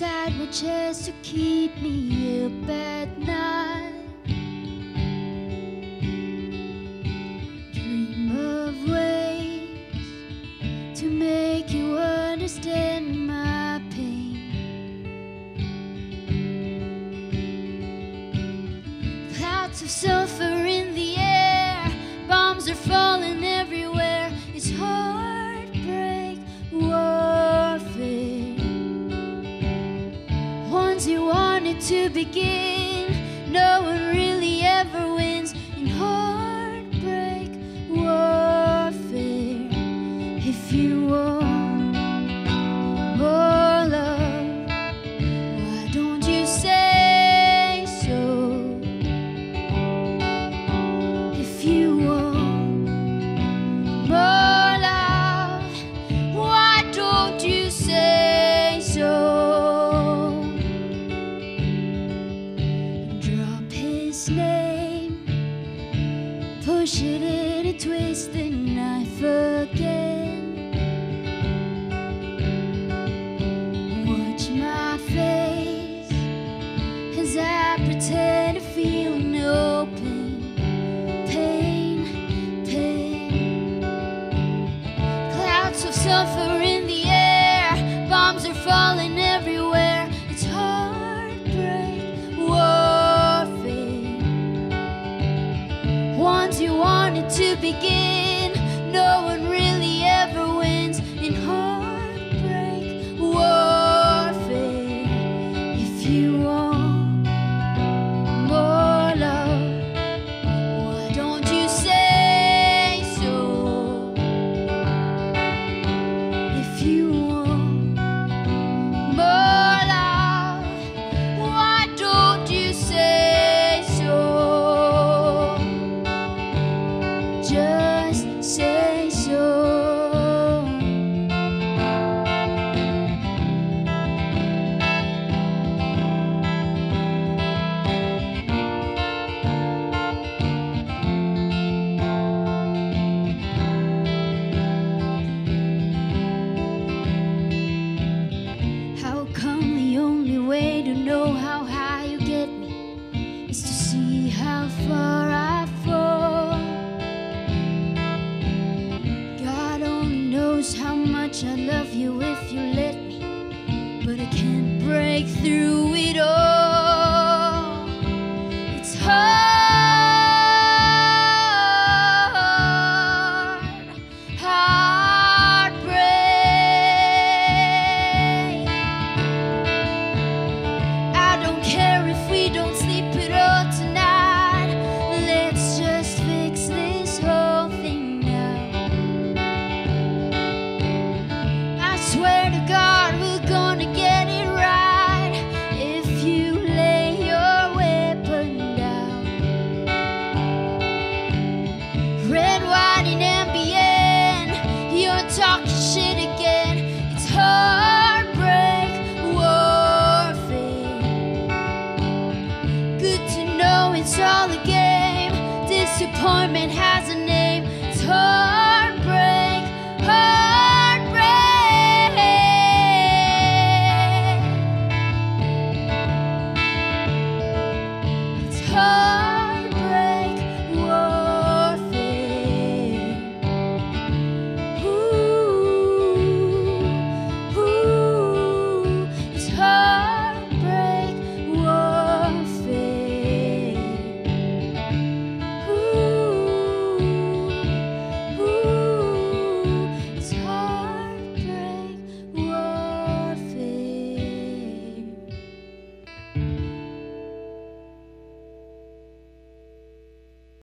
my chest to keep me up at night. Dream of ways to make you understand my pain. Clouds of sulfur to begin, His name, push it in and twist the knife again. Watch my face as I pretend to feel no pain, pain, pain. Clouds of sulfur to begin, is to see how far I fall? God only knows how much I love you if you let me, but I can't break through it all. It's hard, Disappointment has a name. It's hard.